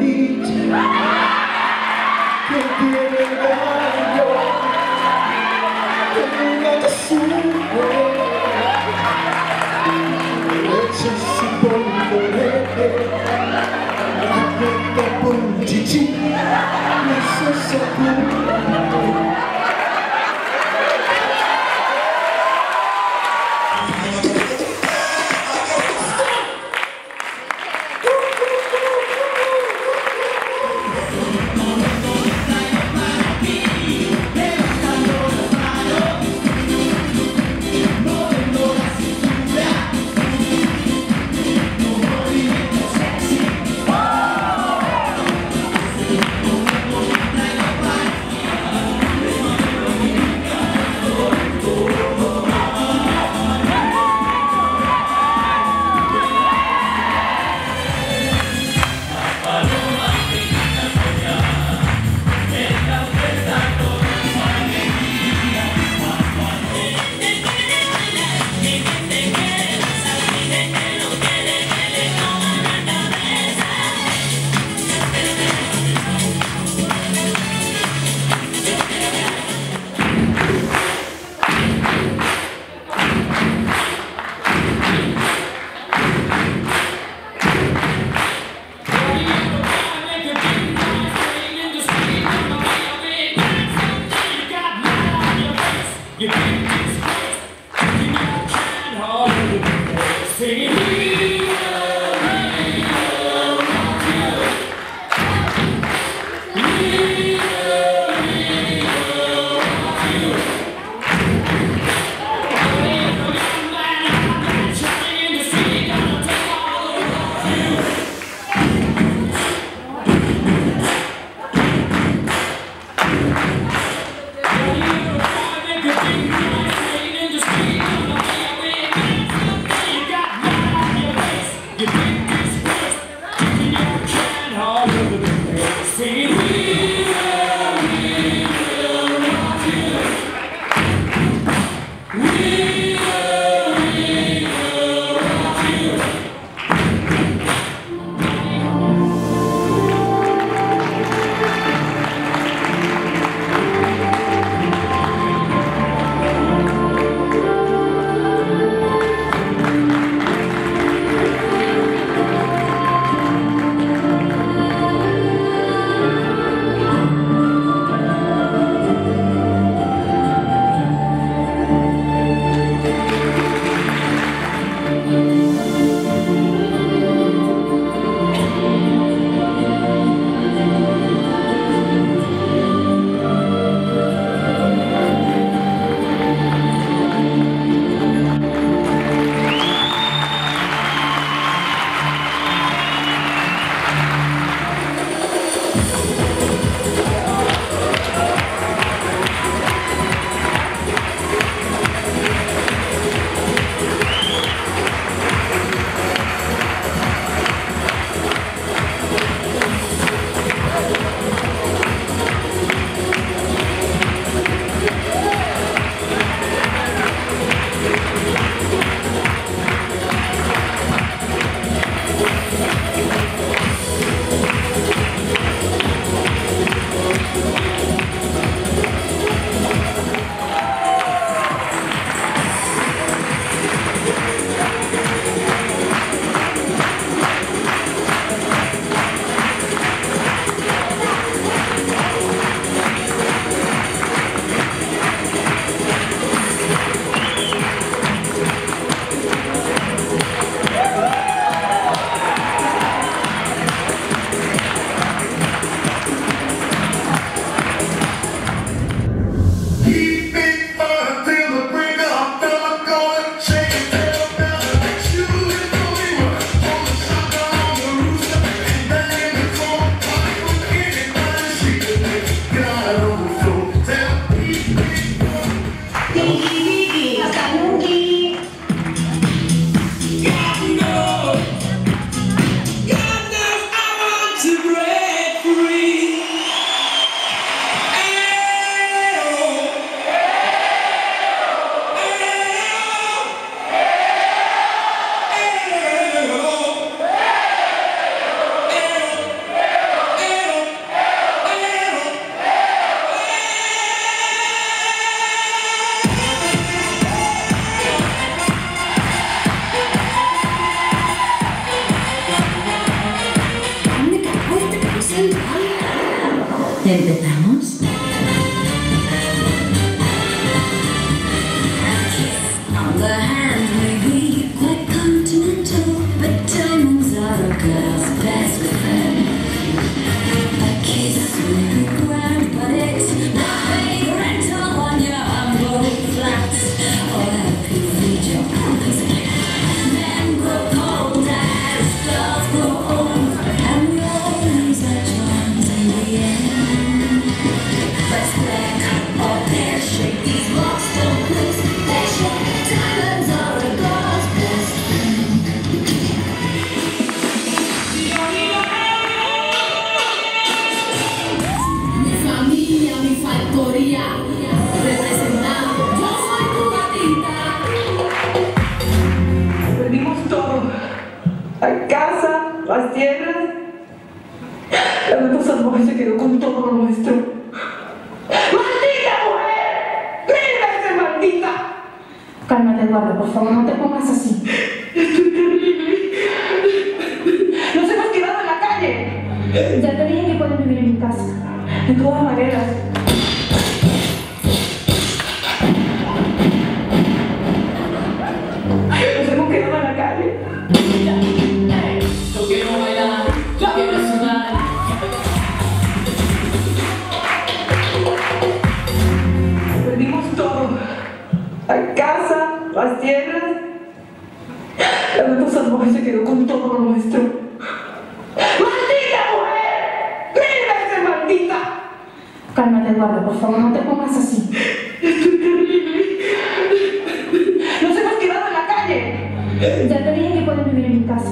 que tiene gallo que see. feet. ¿Empezamos? Eduardo, por favor, no te pongas así. Nos hemos quedado en la calle. Ya te dije que puedes vivir en mi casa. De todas maneras. Las tierras. La neta salvaje se quedó con todo lo nuestro. ¡Maldita mujer! ¡Mil veces maldita! Cálmate, Eduardo, por favor, no te pongas así. Nos hemos quedado en la calle. Ya te dije que puedes vivir en mi casa.